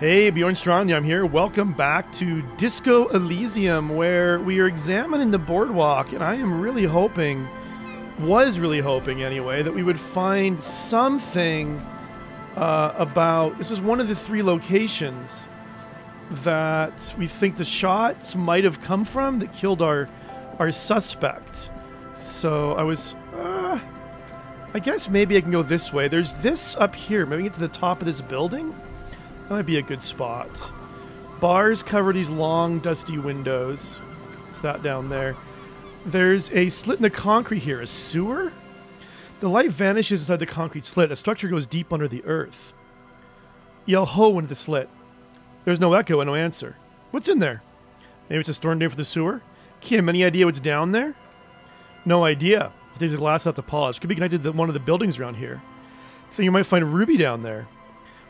Hey, Bjorn Strongndarm here. Welcome back to Disco Elysium, where we are examining the boardwalk, and I am really hoping, was really hoping anyway, that we would find something uh, about. This was one of the three locations that we think the shots might have come from that killed our our suspect. So I was. Uh, I guess maybe I can go this way. There's this up here. Maybe get to the top of this building. That might be a good spot. Bars cover these long, dusty windows. It's that down there. There's a slit in the concrete here. A sewer? The light vanishes inside the concrete slit. A structure goes deep under the earth. Yell ho into the slit. There's no echo and no answer. What's in there? Maybe it's a storm drain for the sewer? Kim, any idea what's down there? No idea. He takes a glass out to polish. Could be connected to one of the buildings around here. Think you might find a Ruby down there.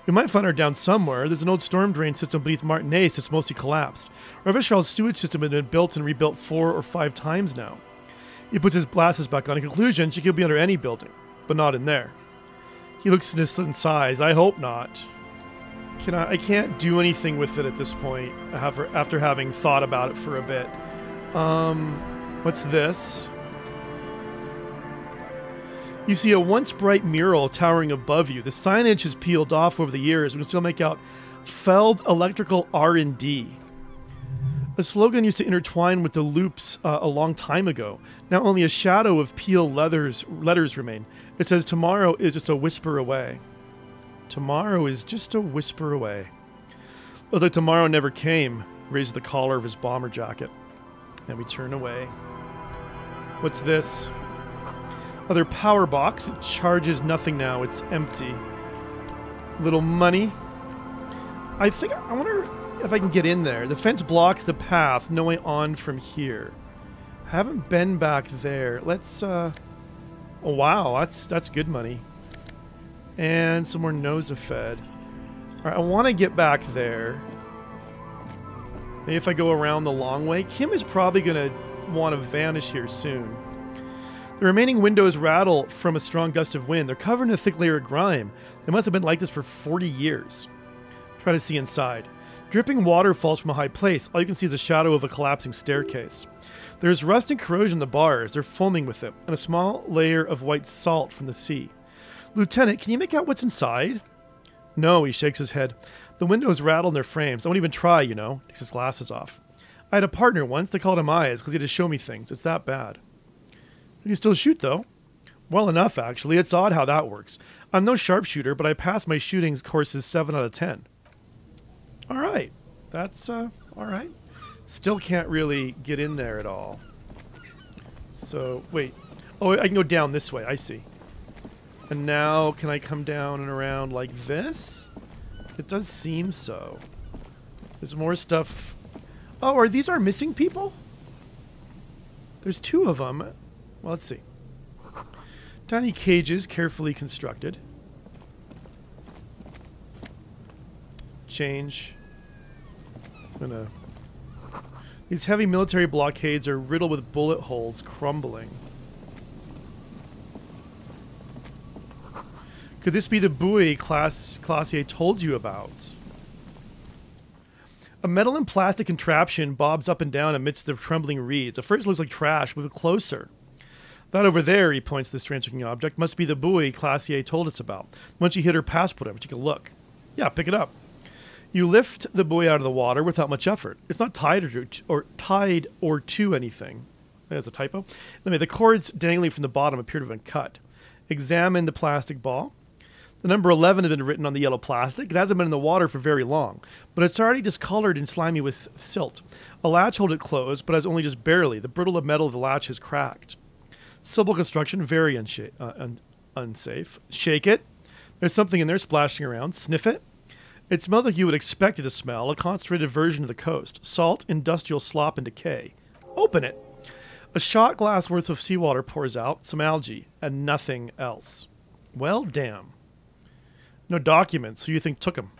We might find her down somewhere. There's an old storm drain system beneath Martinaise that's mostly collapsed. Revachol's sewage system has been built and rebuilt four or five times now. He puts his glasses back on. In conclusion, she could be under any building, but not in there. He looks distant size. I hope not. Can I? I can't do anything with it at this point. After having thought about it for a bit. Um, what's this? You see a once bright mural towering above you. The signage has peeled off over the years. We can still make out Feld Electrical R&D. A slogan used to intertwine with the loops uh, a long time ago. Now only a shadow of Peel leathers, letters remain. It says, Tomorrow is just a whisper away. Tomorrow is just a whisper away. Although tomorrow never came, raises the collar of his bomber jacket. And we turn away. What's this? Other power box. It charges nothing now. It's empty. Little money. I think... I wonder if I can get in there. The fence blocks the path. No way on from here. I haven't been back there. Let's, uh... Oh, wow. That's, that's good money. And some more Nosaphed. Alright, I want to get back there. Maybe if I go around the long way. Kim is probably going to want to vanish here soon. The remaining windows rattle from a strong gust of wind. They're covered in a thick layer of grime. They must have been like this for 40 years. Try to see inside. Dripping water falls from a high place. All you can see is a shadow of a collapsing staircase. There's rust and corrosion in the bars. They're foaming with it, and a small layer of white salt from the sea. Lieutenant, can you make out what's inside? No, he shakes his head. The windows rattle in their frames. I won't even try, you know. Takes his glasses off. I had a partner once. They called him Eyes because he had to show me things. It's that bad. You can still shoot, though. Well enough, actually. It's odd how that works. I'm no sharpshooter, but I passed my shooting courses 7 out of 10. All right. That's, uh, all right. Still can't really get in there at all. So, wait. Oh, I can go down this way. I see. And now, can I come down and around like this? It does seem so. There's more stuff. Oh, are these our missing people? There's two of them. Well, let's see. Tiny cages carefully constructed. Change. I'm gonna... These heavy military blockades are riddled with bullet holes crumbling. Could this be the buoy class Klaasje told you about? A metal and plastic contraption bobs up and down amidst the trembling reeds. At first it looks like trash, move closer. That over there, he points to the strange-looking object, must be the buoy Klaasje told us about. Once you hit her passport, over, take a look. Yeah, pick it up. You lift the buoy out of the water without much effort. It's not tied or, or tied or to anything. There's a typo. Anyway, the cords dangling from the bottom appear to have been cut. Examine the plastic ball. The number 11 has been written on the yellow plastic. It hasn't been in the water for very long, but it's already discolored and slimy with silt. A latch holds it closed, but has only just barely. The brittle metal of the latch has cracked. Simple construction, very unsha- uh, un- unsafe. Shake it. There's something in there splashing around. Sniff it. It smells like you would expect it to smell, a concentrated version of the coast. Salt, industrial slop, and decay. Open it. A shot glass worth of seawater pours out, some algae, and nothing else. Well, damn. No documents. Who you think took them?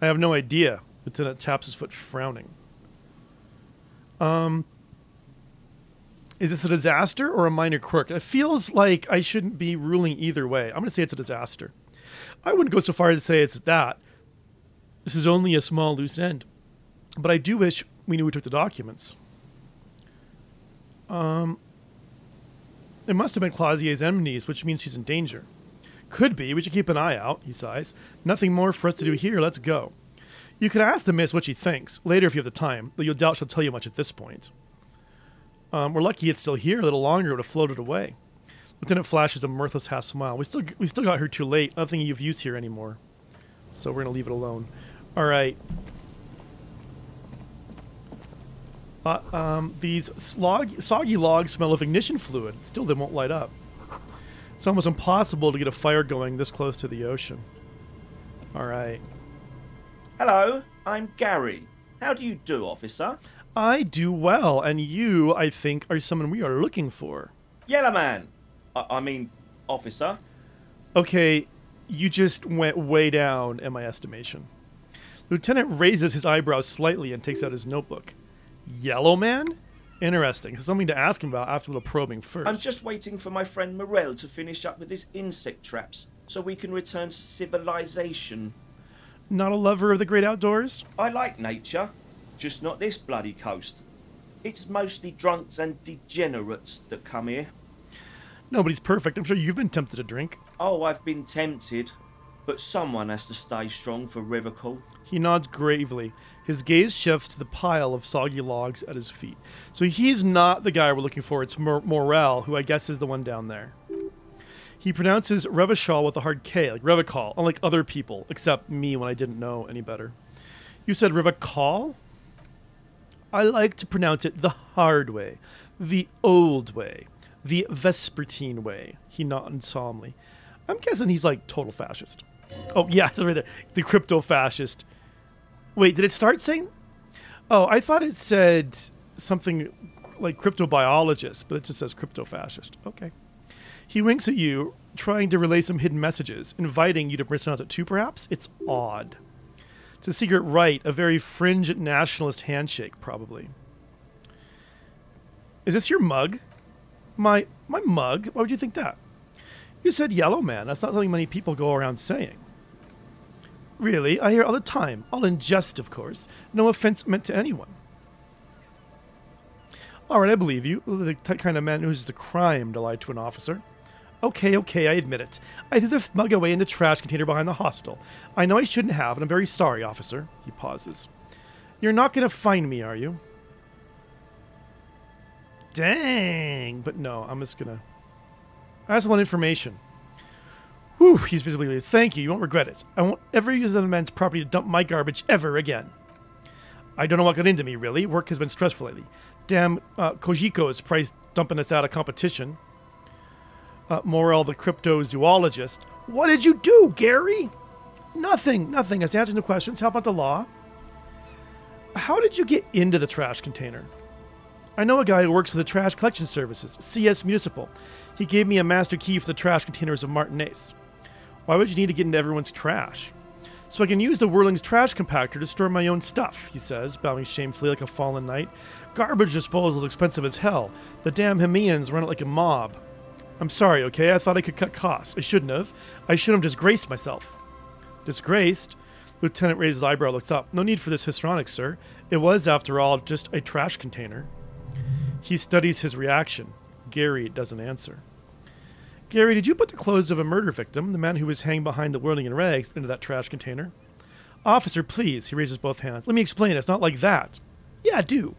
I have no idea. Lieutenant taps his foot, frowning. Um, is this a disaster or a minor quirk? It feels like I shouldn't be ruling either way. I'm going to say it's a disaster. I wouldn't go so far as to say it's that. This is only a small loose end. But I do wish we knew who took the documents. Um, it must have been Klaasje's enemies, which means she's in danger. Could be. We should keep an eye out, he sighs. Nothing more for us to do here. Let's go. You could ask the miss what she thinks, later if you have the time, though you'll doubt she'll tell you much at this point. Um, we're lucky it's still here. A little longer, it would have floated away. Lieutenant flashes a mirthless half smile. We still we still got her too late. Nothing you've used here anymore. So we're gonna leave it alone. All right. Uh, um, these slog, soggy logs smell of ignition fluid. Still, they won't light up. It's almost impossible to get a fire going this close to the ocean. All right. Hello, I'm Gary. How do you do, officer? I do well, and you, I think, are someone we are looking for. Yellow man. I, I mean, officer. Okay, you just went way down in my estimation. Lieutenant raises his eyebrows slightly and takes out his notebook. Yellow Man? Interesting. Something to ask him about after a little probing first. I'm just waiting for my friend Morell to finish up with his insect traps so we can return to civilization. Not a lover of the great outdoors? I like nature, just not this bloody coast. It's mostly drunks and degenerates that come here. Nobody's perfect. I'm sure you've been tempted to drink. Oh, I've been tempted, but someone has to stay strong for Riverdale. He nods gravely. His gaze shifts to the pile of soggy logs at his feet. So he's not the guy we're looking for. It's Mor- Morell, who I guess is the one down there. He pronounces Revachol with a hard K, like Revachol, unlike other people, except me when I didn't know any better. You said Revachol? I like to pronounce it the hard way, the old way, the Vespertine way. He nodded solemnly. I'm guessing he's like total fascist. Oh, yeah, it's right there. The crypto fascist. Wait, did it start saying? Oh, I thought it said something like cryptobiologist, but it just says crypto fascist. Okay. He winks at you, trying to relay some hidden messages, inviting you to pronounce it too, perhaps? It's odd. It's a secret rite, a very fringe nationalist handshake, probably. Is this your mug? My my mug? Why would you think that? You said yellow man. That's not something many people go around saying. Really? I hear all the time. All in jest, of course. No offense meant to anyone. All right, I believe you. The kind of man who's the crime to lie to an officer. Okay, okay, I admit it. I threw the mug away in the trash container behind the hostel. I know I shouldn't have, and I'm very sorry, officer. He pauses. You're not to find me, are you? Dang. But no, I'm just to. I just want information. Whew, he's visibly relieved. Thank you. You won't regret it. I won't ever use another man's property to dump my garbage ever again. I don't know what got into me, really. Work has been stressful lately. Damn, uh, Kojiko is price dumping us out of competition. Uh, Morell, the cryptozoologist. What did you do, Gary? Nothing, nothing. I was answering the questions. How about the law? How did you get into the trash container? I know a guy who works for the Trash Collection Services, CS Municipal. He gave me a master key for the trash containers of Martinaise. Why would you need to get into everyone's trash? So I can use the Whirling's trash compactor to store my own stuff, he says, bowing shamefully like a fallen knight. Garbage disposal is expensive as hell. The damn Hemians run it like a mob. I'm sorry, okay? I thought I could cut costs. I shouldn't have. I shouldn't have disgraced myself. Disgraced? Lieutenant raises his eyebrow, looks up. No need for this histrionics, sir. It was, after all, just a trash container. He studies his reaction. Gary doesn't answer. Gary, did you put the clothes of a murder victim, the man who was hanging behind the whirling in rags, into that trash container? Officer, please, he raises both hands. Let me explain. It's not like that. Yeah, do.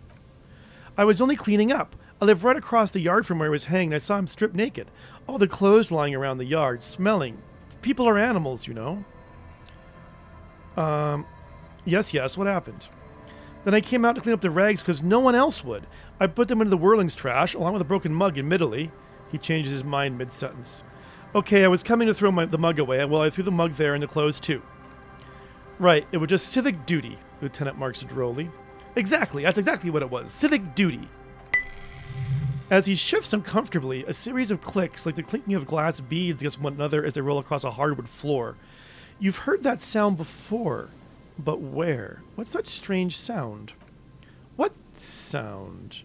I was only cleaning up. I live right across the yard from where he was hanged. I saw him stripped naked. All the clothes lying around the yard, smelling. People are animals, you know. Um, yes, yes, what happened? Then I came out to clean up the rags because no one else would. I put them into the whirling's trash, along with a broken mug, admittedly. He changes his mind mid sentence. Okay, I was coming to throw my, the mug away, and well, I threw the mug there and the clothes too. Right, it was just civic duty, Lieutenant marks drolly. Exactly, that's exactly what it was civic duty. As he shifts uncomfortably, a series of clicks, like the clinking of glass beads against one another as they roll across a hardwood floor. You've heard that sound before, but where? What's that strange sound? What sound?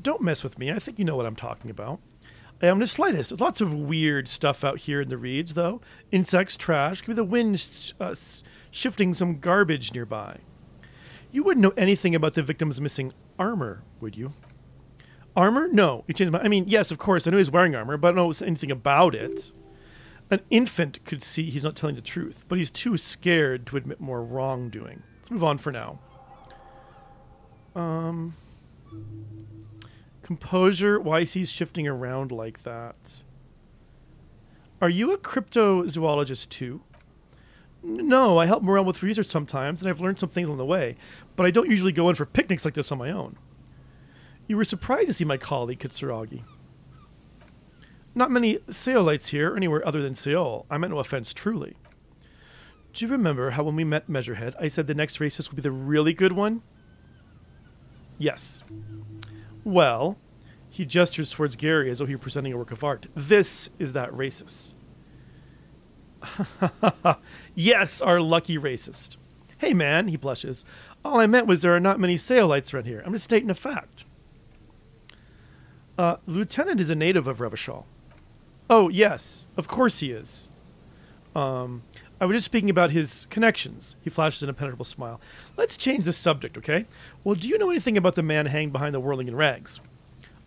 Don't mess with me. I think you know what I'm talking about. I am the slightest. There's lots of weird stuff out here in the reeds, though. Insects, trash, could be the wind sh- uh, shifting some garbage nearby. You wouldn't know anything about the victim's missing armor, would you? Armor? No. He changed my. I mean, yes, of course. I know he's wearing armor, but I don't know anything about it. An infant could see he's not telling the truth, but he's too scared to admit more wrongdoing. Let's move on for now. Um, composure. Why is he shifting around like that? Are you a cryptozoologist too? No, I help Morell with research sometimes, and I've learned some things on the way, but I don't usually go in for picnics like this on my own. You were surprised to see my colleague, Kitsuragi. Not many Seolites here, or anywhere other than Seol. I meant no offense, truly. Do you remember how when we met Measurehead, I said the next racist would be the really good one? Yes. Well, he gestures towards Gary as though he were presenting a work of art. This is that racist. yes, our lucky racist. Hey, man, he blushes. All I meant was there are not many Seolites around here. I'm just stating a fact. Uh, Lieutenant is a native of Revachol. Oh, yes, of course he is. Um, I was just speaking about his connections. He flashes an impenetrable smile. Let's change the subject, okay? Well, do you know anything about the man hanged behind the whirling in rags?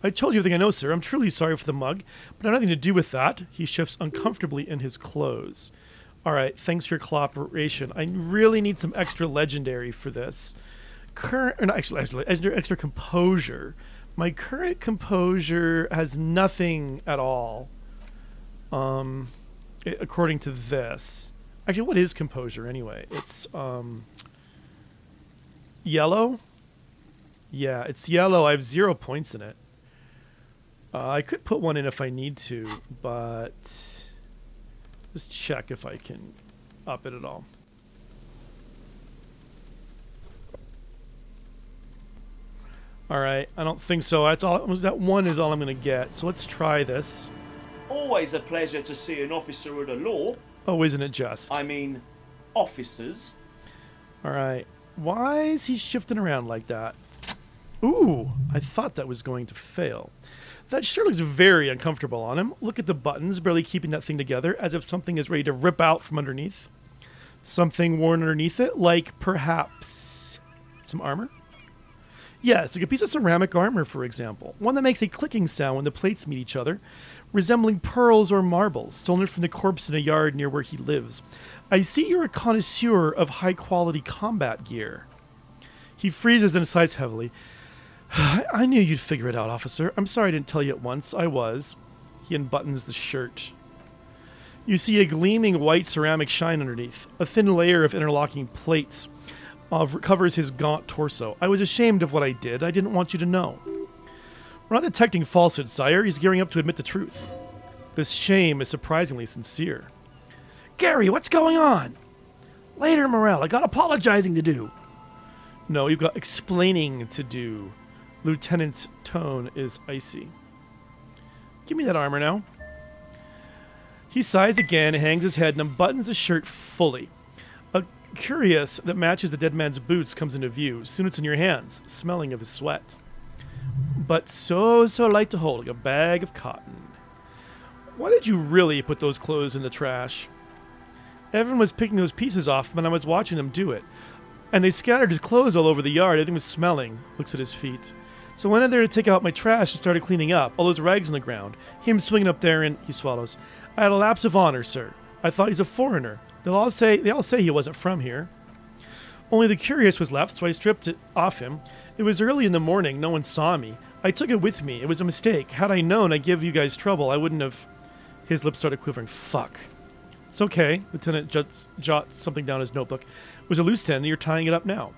I told you everything I know, sir. I'm truly sorry for the mug, but I have nothing to do with that. He shifts uncomfortably in his clothes. All right, thanks for your cooperation. I really need some extra legendary for this. Current, or not actually, actually extra, extra composure. My current composure has nothing at all. Um, i- according to this. Actually, what is composure anyway? It's um, yellow. Yeah, it's yellow. I have zero points in it. Uh, I could put one in if I need to, but just check if I can up it at all. All right, I don't think so. That's all. That one is all I'm going to get. So let's try this. Always a pleasure to see an officer of the law. Oh, isn't it just? I mean, officers. All right. Why is he shifting around like that? Ooh, I thought that was going to fail. That sure looks very uncomfortable on him. Look at the buttons, barely keeping that thing together, as if something is ready to rip out from underneath. Something worn underneath it, like perhaps some armor? Yes, like a piece of ceramic armor, for example. One that makes a clicking sound when the plates meet each other, resembling pearls or marbles, stolen from the corpse in a yard near where he lives. I see you're a connoisseur of high quality combat gear. He freezes and sighs heavily. I knew you'd figure it out, officer. I'm sorry I didn't tell you at once. I was. He unbuttons the shirt. You see a gleaming white ceramic shine underneath. A thin layer of interlocking plates uh, covers his gaunt torso. I was ashamed of what I did. I didn't want you to know. We're not detecting falsehood, sire. He's gearing up to admit the truth. This shame is surprisingly sincere. Gary, what's going on? Later, Morell. I got apologizing to do. No, you've got explaining to do. Lieutenant's tone is icy. Give me that armor now. He sighs again, hangs his head, and unbuttons his shirt fully. Curious that matches the dead man's boots comes into view. Soon it's in your hands, smelling of his sweat. But so, so light to hold, like a bag of cotton. Why did you really put those clothes in the trash? Evan was picking those pieces off when I was watching them do it. And they scattered his clothes all over the yard. Everything was smelling. Looks at his feet. So I went in there to take out my trash and started cleaning up. All those rags on the ground. Him swinging up there and he swallows. I had a lapse of honor, sir. I thought he's a foreigner. They'll all say they all say he wasn't from here. Only the curious was left, so I stripped it off him. It was early in the morning. No one saw me. I took it with me. It was a mistake. Had I known I'd give you guys trouble, I wouldn't have. His lips started quivering. Fuck. It's okay. Lieutenant jots, jots something down his notebook. It was a loose end, and you're tying it up now.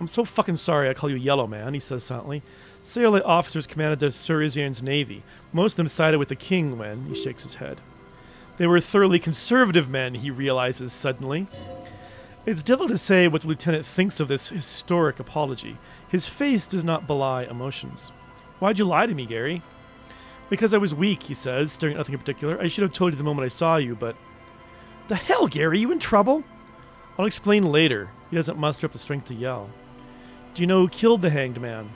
I'm so fucking sorry I call you Yellow Man, he says silently. Sailor officers commanded the Suzerain's navy. Most of them sided with the king when, he shakes his head. They were thoroughly conservative men, he realizes suddenly. It's difficult to say what the lieutenant thinks of this historic apology. His face does not belie emotions. Why'd you lie to me, Gary? Because I was weak, he says, staring at nothing in particular. I should have told you the moment I saw you, but. The hell, Gary? You in trouble? I'll explain later. He doesn't muster up the strength to yell. Do you know who killed the hanged man?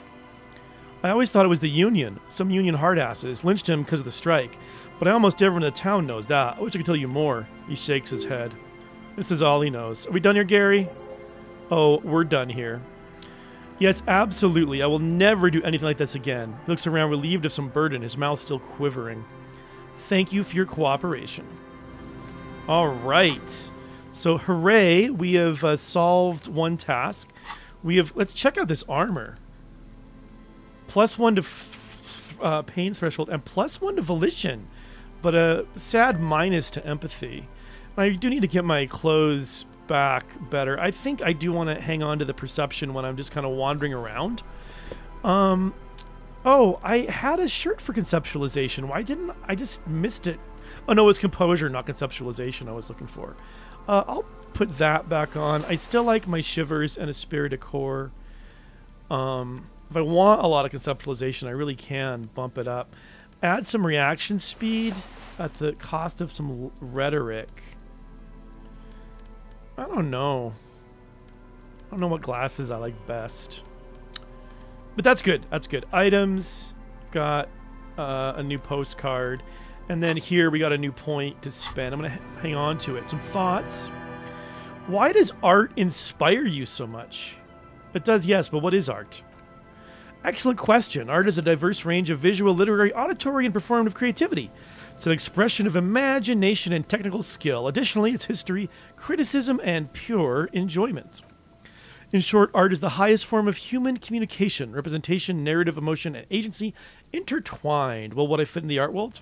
I always thought it was the Union. Some Union hardasses lynched him because of the strike. But almost everyone in the town knows that. I wish I could tell you more. He shakes his head. This is all he knows. Are we done here, Gary? Oh, we're done here. Yes, absolutely. I will never do anything like this again. He looks around relieved of some burden, his mouth still quivering. Thank you for your cooperation. All right. So, hooray, we have uh, solved one task. We have. Let's check out this armor. Plus one to uh, pain threshold and plus one to volition, but a sad minus to empathy. I do need to get my clothes back better. I think I do want to hang on to the perception when I'm just kind of wandering around. Um, oh, I had a shirt for conceptualization. Why didn't I just missed it? Oh no, it was composure, not conceptualization. I was looking for. Uh, I'll put that back on. I still like my shivers and Esprit de Corps. Um, if I want a lot of conceptualization, I really can bump it up. Add some reaction speed at the cost of some rhetoric. I don't know. I don't know what glasses I like best. But that's good. That's good. Items. Got uh, a new postcard. And then here we got a new point to spend. I'm going to hang on to it. Some thoughts. Why does art inspire you so much? It does, yes, but what is art? Excellent question. Art is a diverse range of visual, literary, auditory, and performative creativity. It's an expression of imagination and technical skill. Additionally, it's history, criticism, and pure enjoyment. In short, art is the highest form of human communication, representation, narrative, emotion, and agency intertwined. Well, what I fit in the art world?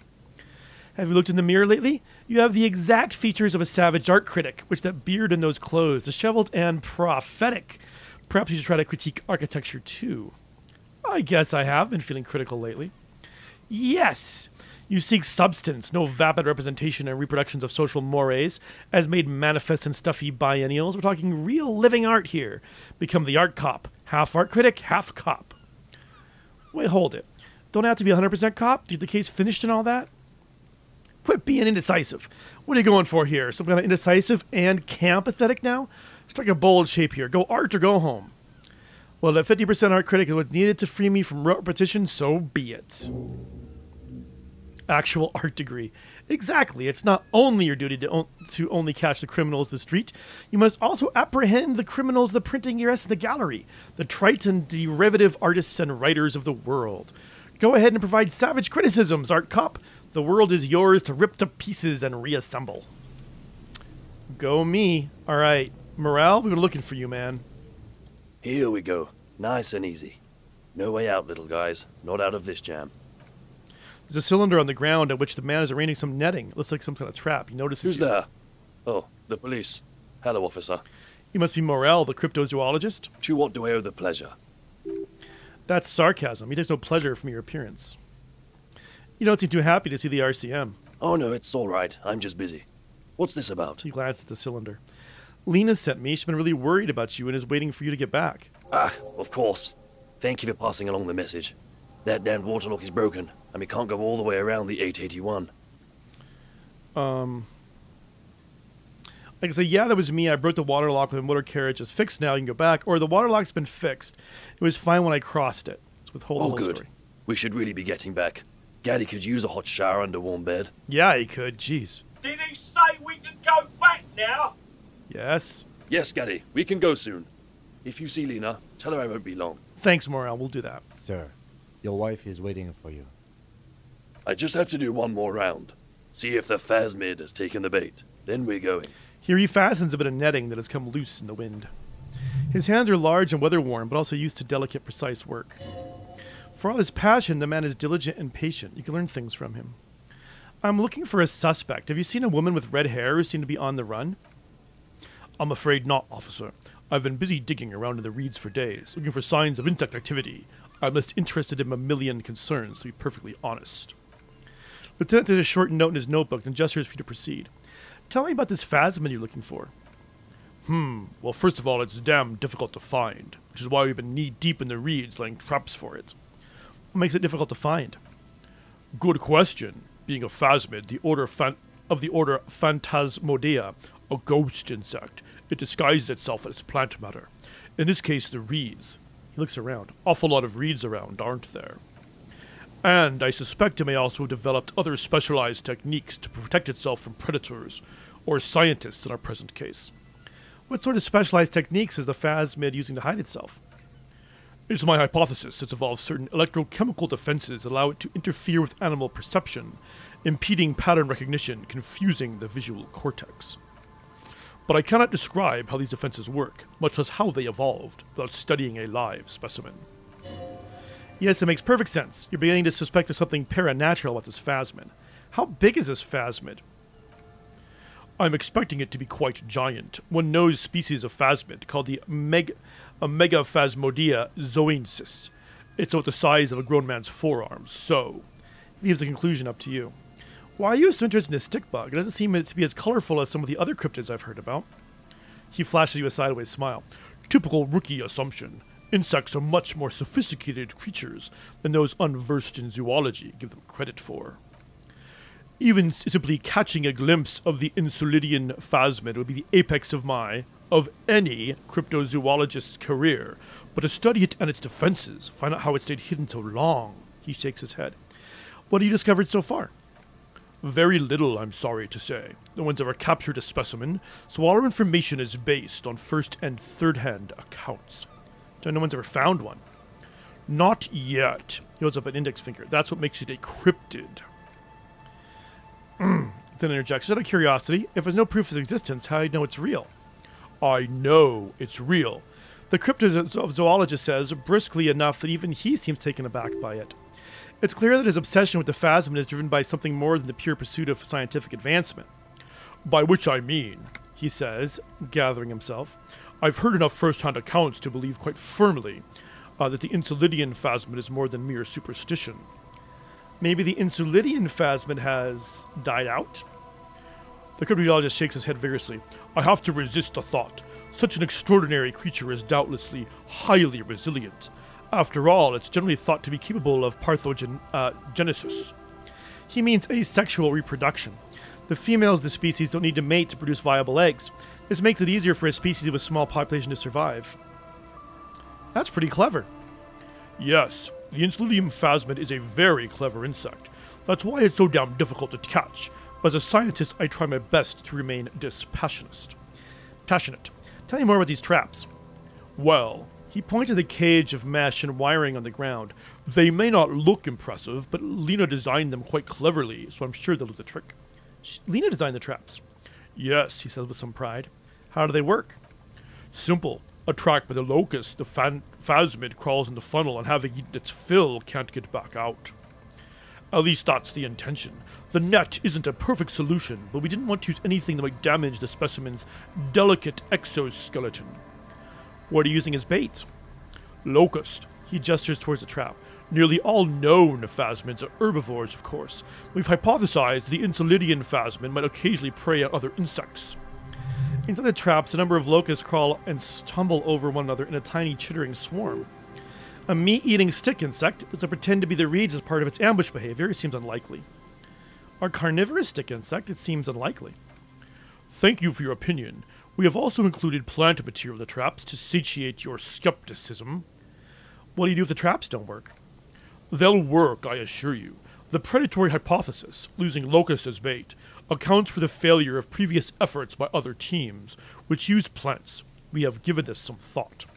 Have you looked in the mirror lately? You have the exact features of a savage art critic, which that beard and those clothes, disheveled and prophetic. Perhaps you should try to critique architecture too. I guess I have been feeling critical lately. Yes, you seek substance, no vapid representation and reproductions of social mores, as made manifest in stuffy biennials. We're talking real living art here. Become the art cop. Half art critic, half cop. Wait, hold it. Don't have to be 100% cop to get the case finished and all that? Quit being indecisive. What are you going for here? Some kind of indecisive and camp aesthetic now? Strike a bold shape here. Go art or go home. Well, that 50% art critic is what's needed to free me from repetition, so be it. Actual art degree. Exactly. It's not only your duty to, on- to only catch the criminals of the street, you must also apprehend the criminals of the printing press and the gallery, the trite and derivative artists and writers of the world. Go ahead and provide savage criticisms, Art Cop. The world is yours to rip to pieces and reassemble. Go me. All right. Morell, we were looking for you, man. Here we go. Nice and easy. No way out, little guys. Not out of this jam. There's a cylinder on the ground at which the man is arranging some netting. It looks like some kind of trap. He notices Who's you. there? Oh, the police. Hello, officer. You must be Morell, the cryptozoologist. To what do I owe the pleasure? That's sarcasm. He takes no pleasure from your appearance. You don't seem too happy to see the RCM. Oh no, it's all right. I'm just busy. What's this about? He glances at the cylinder. Lena sent me. She's been really worried about you and is waiting for you to get back. Ah, of course. Thank you for passing along the message. That damned water lock is broken, and we can't go all the way around the 881. Um, like I say, yeah, that was me. I broke the water lock with a motor carriage. It's fixed now. You can go back. Or the water lock's been fixed. It was fine when I crossed it. It's with whole Oh, whole good. story. We should really be getting back. Gaddy could use a hot shower and a warm bed. Yeah, he could. Jeez. Did he say we can go back now? Yes. Yes, Gaddy, we can go soon. If you see Lena, tell her I won't be long. Thanks, Morell. We'll do that. Sir, your wife is waiting for you. I just have to do one more round. See if the Phasmid has taken the bait. Then we're going. Here he fastens a bit of netting that has come loose in the wind. His hands are large and weather worn, but also used to delicate, precise work. For all his passion, the man is diligent and patient. You can learn things from him. I'm looking for a suspect. Have you seen a woman with red hair who seemed to be on the run? I'm afraid not, officer. I've been busy digging around in the reeds for days, looking for signs of insect activity. I'm less interested in mammalian concerns, to be perfectly honest. Lieutenant did a short note in his notebook and gestures for you to proceed. Tell me about this phasmid you're looking for. Hmm, well, first of all, it's damn difficult to find, which is why we've been knee deep in the reeds laying traps for it. What makes it difficult to find? Good question. Being a phasmid, the order fan- of the order Phantasmodea, a ghost insect, it disguises itself as plant matter. In this case, the reeds. He looks around. Awful lot of reeds around, aren't there? And I suspect it may also have developed other specialized techniques to protect itself from predators, or scientists in our present case. What sort of specialized techniques is the phasmid using to hide itself? It's my hypothesis it's evolved certain electrochemical defenses that allow it to interfere with animal perception, impeding pattern recognition, confusing the visual cortex. But I cannot describe how these defenses work, much less how they evolved, without studying a live specimen. Yes, it makes perfect sense. You're beginning to suspect there's something paranatural about this phasmid. How big is this phasmid? I'm expecting it to be quite giant. One knows species of phasmid called the meg- zoensis. It's about the size of a grown man's forearm, so leaves the conclusion up to you. Why are you so interested in this stick bug? It doesn't seem to be as colorful as some of the other cryptids I've heard about. He flashes you a sideways smile. Typical rookie assumption. Insects are much more sophisticated creatures than those unversed in zoology give them credit for. Even simply catching a glimpse of the Insulindian phasmid would be the apex of my, of any cryptozoologist's career. But to study it and its defenses, find out how it stayed hidden so long, he shakes his head. What have you discovered so far? Very little, I'm sorry to say. No one's ever captured a specimen, so all our information is based on first and third hand accounts. So no one's ever found one. Not yet. He holds up an index finger. That's what makes it a cryptid. Hmm. then interjects, out of curiosity, if there's no proof of its existence, how do you know it's real? I know it's real. The cryptozoologist says, briskly enough that even he seems taken aback by it. It's clear that his obsession with the phasmid is driven by something more than the pure pursuit of scientific advancement. By which I mean, he says, gathering himself, I've heard enough first-hand accounts to believe quite firmly uh, that the Insulindian phasmid is more than mere superstition. Maybe the Insulindian phasmid has died out? The cryptozoologist shakes his head vigorously. I have to resist the thought. Such an extraordinary creature is doubtlessly highly resilient. After all, it's generally thought to be capable of parthenogenesis. Uh, he means asexual reproduction. The females of the species don't need to mate to produce viable eggs. This makes it easier for a species with a small population to survive. That's pretty clever. Yes, the Insulindian phasmid is a very clever insect. That's why it's so damn difficult to catch. But as a scientist, I try my best to remain dispassionate. Passionate. Tell me more about these traps. Well, he pointed the cage of mesh and wiring on the ground. They may not look impressive, but Lena designed them quite cleverly, so I'm sure they'll do the trick. Lena designed the traps. Yes, he said with some pride. How do they work? Simple. A track with a locust, the fan- phasmid crawls in the funnel and having eaten its fill can't get back out. At least that's the intention. The net isn't a perfect solution, but we didn't want to use anything that might damage the specimen's delicate exoskeleton. What are you using as bait? Locust. He gestures towards the trap. Nearly all known phasmids are herbivores, of course. We've hypothesized the Insulindian phasmid might occasionally prey on other insects. Into the traps, a number of locusts crawl and stumble over one another in a tiny chittering swarm. A meat-eating stick insect does it pretend to be the reeds as part of its ambush behavior? It seems unlikely. A carnivorous stick insect? It seems unlikely. Thank you for your opinion. We have also included plant material in the traps to satiate your skepticism. What do you do if the traps don't work? They'll work, I assure you. The predatory hypothesis, losing locusts as bait, accounts for the failure of previous efforts by other teams, which used plants. We have given this some thought.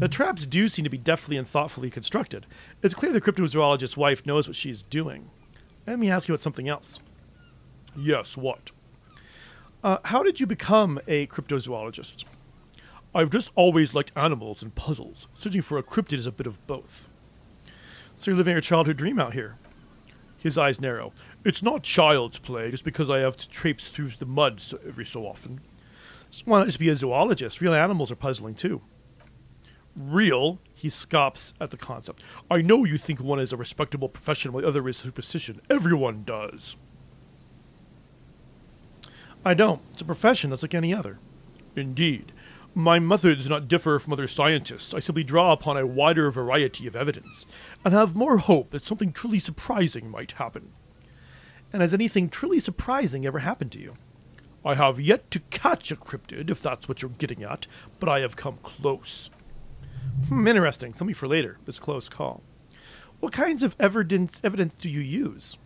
The traps do seem to be deftly and thoughtfully constructed. It's clear the cryptozoologist's wife knows what she's doing. Let me ask you about something else. Yes, what? Uh, how did you become a cryptozoologist? I've just always liked animals and puzzles. Searching for a cryptid is a bit of both. So you're living your childhood dream out here. His eyes narrow. It's not child's play just because I have to traipse through the mud so, every so often. So why not just be a zoologist? Real animals are puzzling too. Real? He scoffs at the concept. I know you think one is a respectable profession while the other is superstition. Everyone does. I don't. It's a profession that's like any other. Indeed. My methods do not differ from other scientists. I simply draw upon a wider variety of evidence, and have more hope that something truly surprising might happen. And has anything truly surprising ever happened to you? I have yet to catch a cryptid, if that's what you're getting at, but I have come close. Hmm, interesting. Something for later. This close call. What kinds of evidence evidence do you use?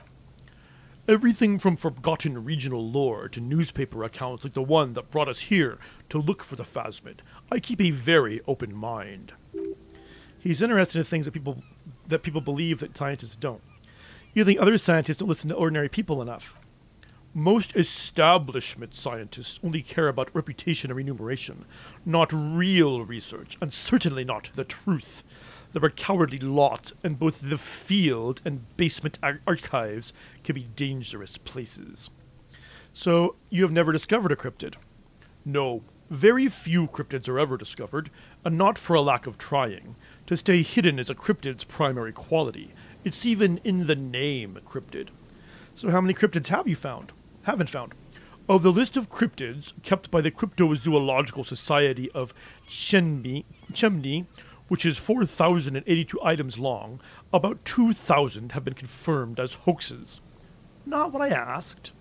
Everything from forgotten regional lore to newspaper accounts like the one that brought us here to look for the Phasmid. I keep a very open mind. He's interested in things that people that people believe that scientists don't. You think other scientists don't listen to ordinary people enough. Most establishment scientists only care about reputation and remuneration, not real research, and certainly not the truth. They're a cowardly lot, and both the field and basement ar- archives can be dangerous places. So, you have never discovered a cryptid? No, very few cryptids are ever discovered, and not for a lack of trying. To stay hidden is a cryptid's primary quality. It's even in the name, cryptid. So, how many cryptids have you found? Haven't found. Of the list of cryptids kept by the Cryptozoological Society of Chemney, Chemney which is 4,082 items long, about 2,000 have been confirmed as hoaxes. Not what I asked.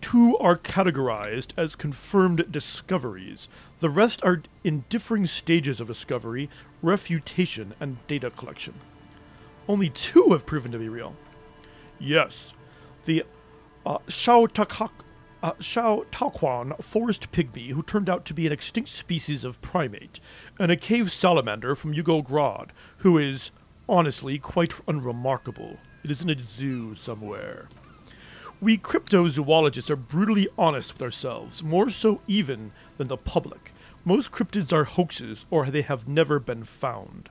Two are categorized as confirmed discoveries. The rest are in differing stages of discovery, refutation, and data collection. Only two have proven to be real. Yes, the uh, Shao Takak uh, Shao Taoquan forest pygmy, who turned out to be an extinct species of primate, and a cave salamander from Yugograd, who is, honestly, quite unremarkable. It is in a zoo somewhere. We cryptozoologists are brutally honest with ourselves, more so even than the public. Most cryptids are hoaxes, or they have never been found.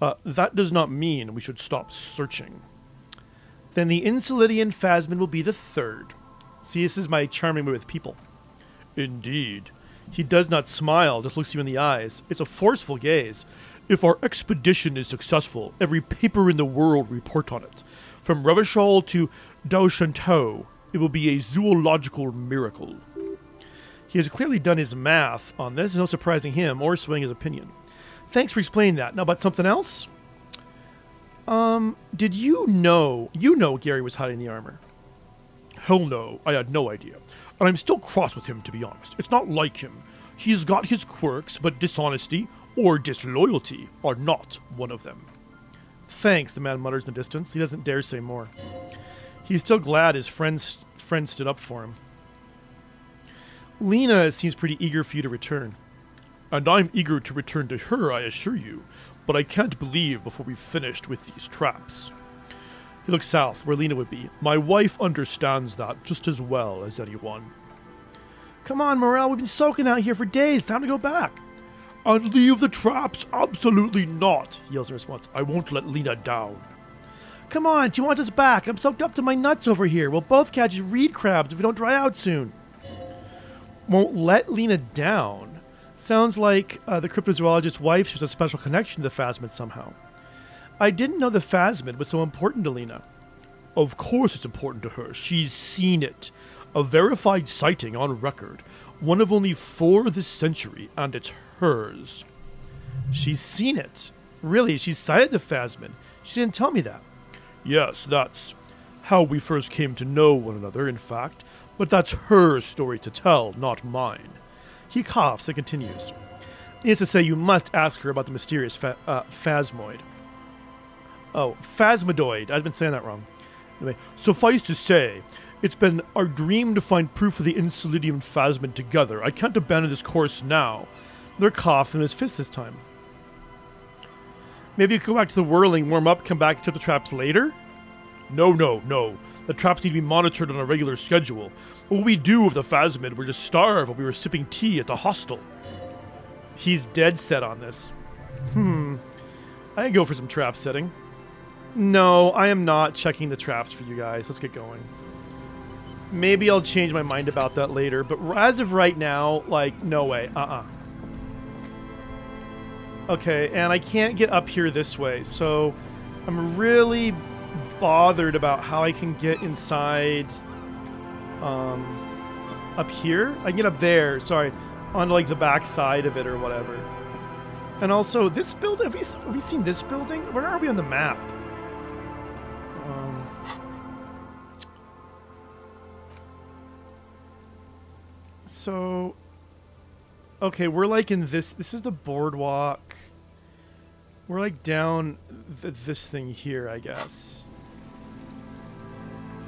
Uh, that does not mean we should stop searching. Then the Insulindian Phasmid will be the third. See, this is my charming way with people. Indeed. He does not smile, just looks you in the eyes. It's a forceful gaze. If our expedition is successful, every paper in the world will report on it. From Revachol to Daoshantou, it will be a zoological miracle. He has clearly done his math on this, no surprising him or swaying his opinion. Thanks for explaining that. Now about something else? Um, did you know you know Gary was hiding the armor? Hell no, I had no idea. And I'm still cross with him, to be honest. It's not like him. He's got his quirks, but dishonesty or disloyalty are not one of them. Thanks, the man mutters in the distance. He doesn't dare say more. He's still glad his friends friend stood up for him. Lena seems pretty eager for you to return. And I'm eager to return to her, I assure you, but I can't believe before we've finished with these traps. He looks south, where Lena would be. My wife understands that just as well as anyone. Come on, Morell, we've been soaking out here for days. Time to go back. And leave the traps? Absolutely not, yells in response. I won't let Lena down. Come on, she wants us back. I'm soaked up to my nuts over here. We'll both catch reed crabs if we don't dry out soon. Won't let Lena down? Sounds like uh, the cryptozoologist's wife has a special connection to the Phasmid somehow. I didn't know the Phasmid was so important to Lena. Of course it's important to her. She's seen it. A verified sighting on record. One of only four this century, and it's hers. She's seen it. Really, she's sighted the Phasmid. She didn't tell me that. Yes, that's how we first came to know one another, in fact. But that's her story to tell, not mine. He coughs and continues. Needless to say, you must ask her about the mysterious uh, phasmoid. Oh, phasmodoid. I've been saying that wrong. Anyway, suffice to say, it's been our dream to find proof of the Insulindian phasmid together. I can't abandon this course now. Another cough in his fist this time. Maybe you go back to the whirling, warm up, come back to the traps later? No, no, no. The traps need to be monitored on a regular schedule. What would we do if the phasmid were just starve while we were sipping tea at the hostel? He's dead set on this. Hmm. I can go for some trap setting. No, I am not checking the traps for you guys. Let's get going. Maybe I'll change my mind about that later, but as of right now, like, no way. Uh-uh. Okay, and I can't get up here this way, so I'm really bothered about how I can get inside um, up here. I can get up there, sorry, on like the back side of it or whatever. And also, this building, have we, have we seen this building? Where are we on the map? So, okay, we're like in this, this is the boardwalk. We're like down th this thing here, I guess.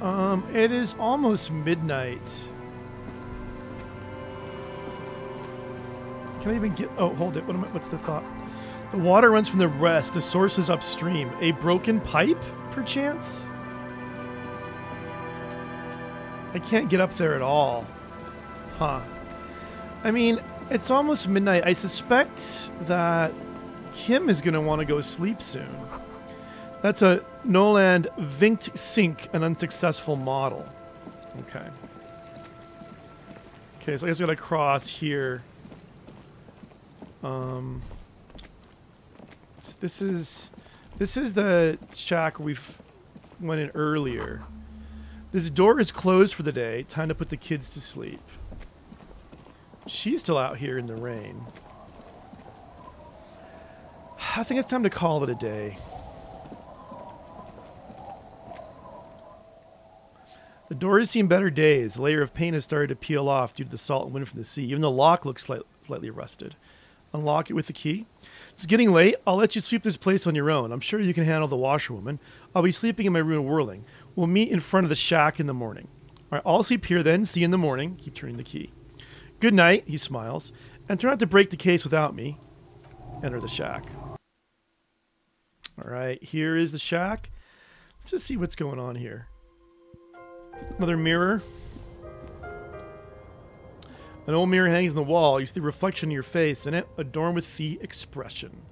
Um, it is almost midnight. Can I even get? Oh, hold it. What am I, what's the thought? The water runs from the west. The source is upstream. A broken pipe, perchance? I can't get up there at all. Huh. I mean, it's almost midnight. I suspect that Kim is going to want to go sleep soon. That's a Noland Vinct Sink, an unsuccessful model. Okay. Okay, so I guess I gotta cross here. Um, this is this is the shack we've went in earlier. This door is closed for the day. Time to put the kids to sleep. She's still out here in the rain. I think it's time to call it a day. The door has seen better days. A layer of paint has started to peel off due to the salt and wind from the sea. Even the lock looks slight, slightly rusted. Unlock it with the key. It's getting late. I'll let you sweep this place on your own. I'm sure you can handle the washerwoman. I'll be sleeping in my room whirling. We'll meet in front of the shack in the morning. All right, I'll sleep here then. See you in the morning. Keep turning the key. Good night, he smiles. And try not to break the case without me. Enter the shack. All right, here is the shack. Let's just see what's going on here. Another mirror. An old mirror hangs on the wall. You see reflection of your face in it, adorned with the expression.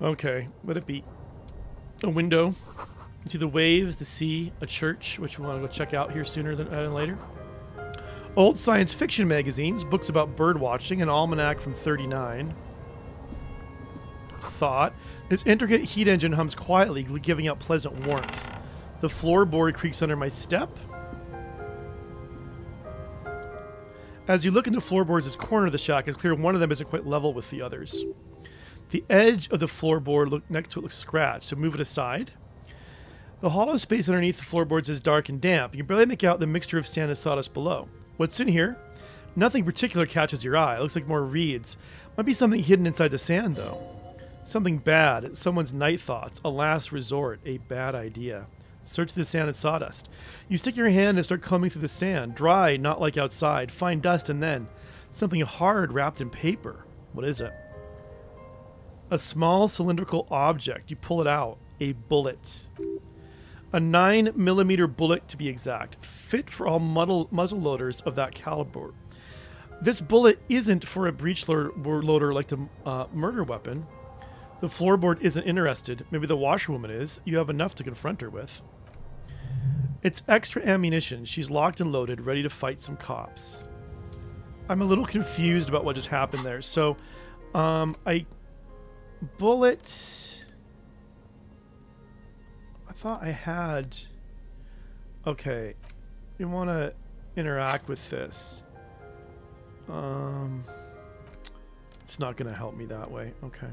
Okay, let it be. A window. You see the waves, the sea, a church, which we want to go check out here sooner than uh, later. Old science fiction magazines, books about bird watching, an almanac from 39. Thought. This intricate heat engine hums quietly, giving out pleasant warmth. The floorboard creaks under my step. As you look into floorboards, this corner of the shack, it's clear one of them isn't quite level with the others. The edge of the floorboard look, next to it looks scratched, so move it aside. The hollow space underneath the floorboards is dark and damp. You can barely make out the mixture of sand and sawdust below. What's in here? Nothing particular catches your eye. It looks like more reeds. Might be something hidden inside the sand, though. Something bad. Someone's night thoughts. A last resort. A bad idea. Search the sand and sawdust. You stick your hand and start combing through the sand. Dry, not like outside. Find dust and then something hard wrapped in paper. What is it? A small cylindrical object. You pull it out. A bullet. A 9 millimeter bullet to be exact, fit for all muddle, muzzle loaders of that caliber. This bullet isn't for a breech loader, like the uh, murder weapon. The floorboard isn't interested. Maybe the washerwoman is. You have enough to confront her with. It's extra ammunition. She's locked and loaded, ready to fight some cops. I'm a little confused about what just happened there. So, um, I bullet. I thought I had. Okay, we want to interact with this. Um, it's not going to help me that way. Okay.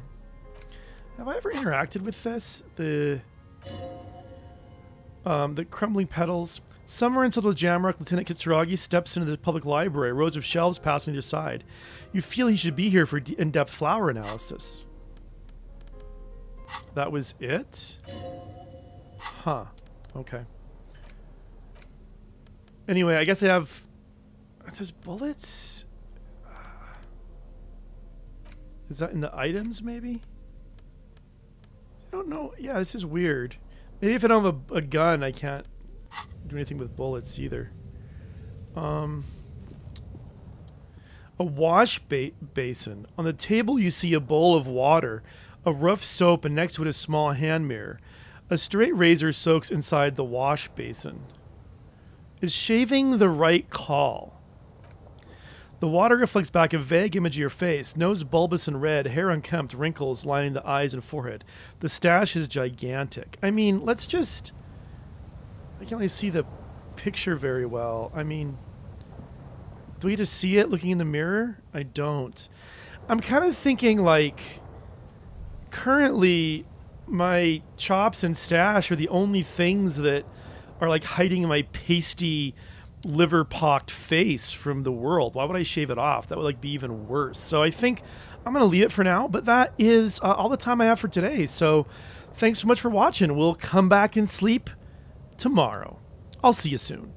Have I ever interacted with this? The um, the crumbling petals. Somewhere inside the Jamrock, Lieutenant Kitsuragi steps into the public library, rows of shelves passing to the side. You feel he should be here for in-depth flower analysis. That was it? Huh. Okay. Anyway, I guess I have... It says bullets? Uh, Is that in the items, maybe? I don't know. Yeah, this is weird. Maybe if I don't have a, a gun, I can't do anything with bullets either. Um, a wash ba- basin. On the table, you see a bowl of water, a rough soap, and next to it a small hand mirror. A straight razor soaks inside the wash basin. Is shaving the right call? The water reflects back a vague image of your face, nose bulbous and red, hair unkempt, wrinkles lining the eyes and forehead. The stash is gigantic. I mean, let's just. I can't really see the picture very well. I mean, do we get to see it looking in the mirror? I don't. I'm kind of thinking like. Currently, my chops and stash are the only things that are like hiding my pasty liver pocked face from the world. Why would I shave it off? That would like be even worse. So I think I'm gonna leave it for now. But that is uh, all the time I have for today. So thanks so much for watching. We'll come back and sleep tomorrow. I'll see you soon.